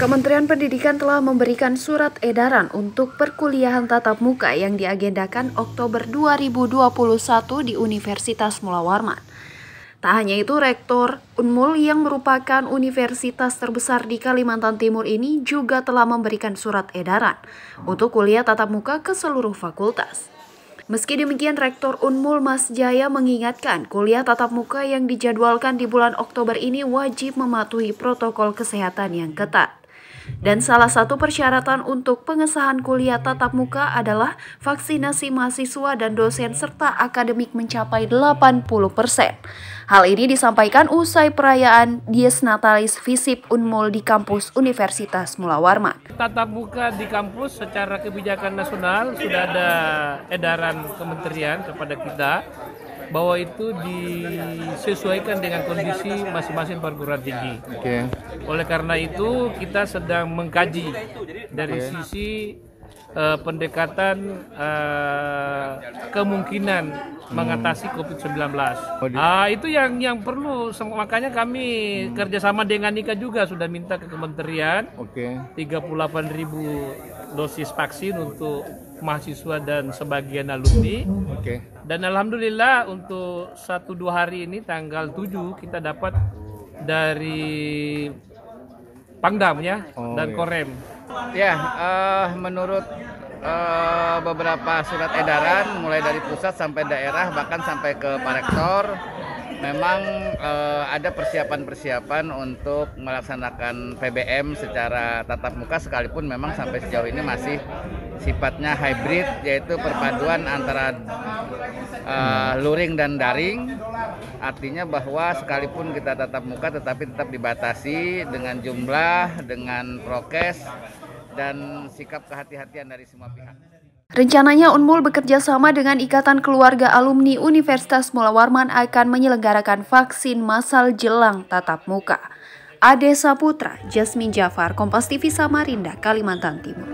Kementerian Pendidikan telah memberikan surat edaran untuk perkuliahan tatap muka yang diagendakan Oktober 2021 di Universitas Mula Warman. Tak hanya itu, Rektor Unmul yang merupakan universitas terbesar di Kalimantan Timur ini juga telah memberikan surat edaran untuk kuliah tatap muka ke seluruh fakultas. Meski demikian, Rektor Unmul Mas Jaya mengingatkan kuliah tatap muka yang dijadwalkan di bulan Oktober ini wajib mematuhi protokol kesehatan yang ketat. Dan salah satu persyaratan untuk pengesahan kuliah tatap muka adalah vaksinasi mahasiswa dan dosen serta akademik mencapai 80%. Hal ini disampaikan usai perayaan Dies Natalis Visip Unmul di kampus Universitas Mula Warman. Tatap muka di kampus secara kebijakan nasional sudah ada edaran kementerian kepada kita bahwa itu disesuaikan dengan kondisi masing-masing perguruan tinggi. Okay. Oleh karena itu kita sedang mengkaji dari okay. sisi uh, pendekatan uh, kemungkinan hmm. mengatasi COVID-19. Oh, uh, itu yang yang perlu makanya kami hmm. kerjasama dengan Nika juga sudah minta ke kementerian. Oke. Okay. 38 ribu dosis vaksin untuk mahasiswa dan sebagian alumni. Oke. Okay. Dan alhamdulillah untuk satu dua hari ini tanggal 7 kita dapat dari Pangdam ya oh, dan iya. Korem. Ya, uh, menurut uh, beberapa surat edaran mulai dari pusat sampai daerah bahkan sampai ke Pak Rektor memang uh, ada persiapan-persiapan untuk melaksanakan PBM secara tatap muka sekalipun memang sampai sejauh ini masih sifatnya hybrid yaitu perpaduan antara uh, luring dan daring. Artinya bahwa sekalipun kita tatap muka tetapi tetap dibatasi dengan jumlah dengan prokes dan sikap kehati-hatian dari semua pihak. Rencananya Unmul bekerja sama dengan Ikatan Keluarga Alumni Universitas Mula Warman akan menyelenggarakan vaksin massal jelang tatap muka. Ade Saputra, Jasmine Jafar, Kompas TV Samarinda, Kalimantan Timur.